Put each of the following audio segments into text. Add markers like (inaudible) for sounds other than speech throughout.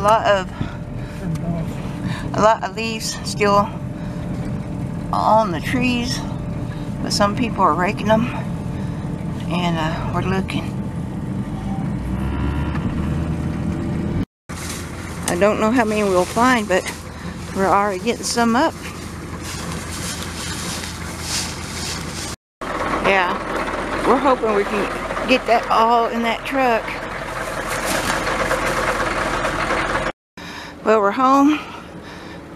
lot of a lot of leaves still on the trees, but some people are raking them, and uh, we're looking. I don't know how many we'll find, but we're already getting some up. Yeah, we're hoping we can get that all in that truck. Well, we're home.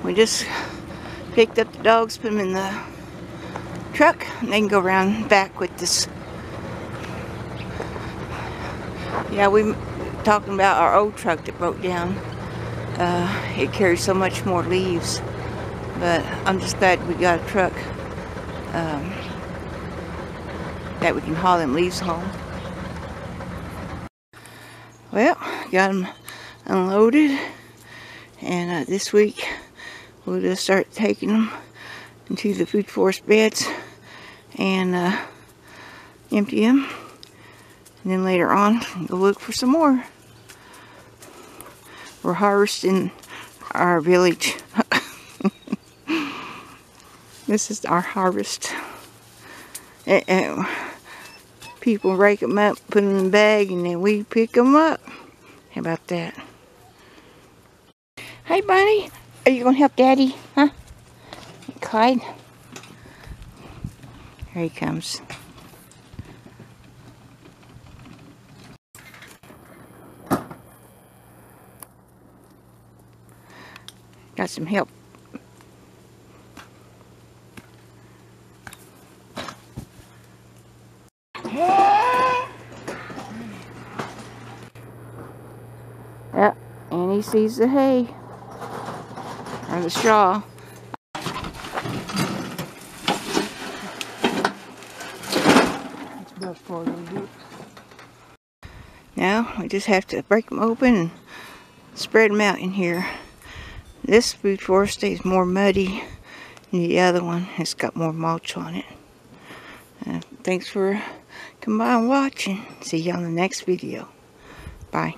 We just picked up the dogs, put them in the truck, and they can go around back with this. Yeah, we talking about our old truck that broke down. Uh, it carries so much more leaves, but I'm just glad we got a truck um, that we can haul them leaves home. Well, got them unloaded, and uh, this week we'll just start taking them into the food forest beds and uh, empty them. And then later on, go look for some more. We're harvesting our village. (laughs) this is our harvest. And people rake them up, put them in a bag, and then we pick them up. How about that? Hey, Bunny. Are you going to help Daddy? Huh? Clyde? Here he comes. Got some help. Yep, and he sees the hay or the straw. Now we just have to break them open and spread them out in here. This food forest is more muddy than the other one. has got more mulch on it. Uh, thanks for coming by and watching. See you on the next video. Bye.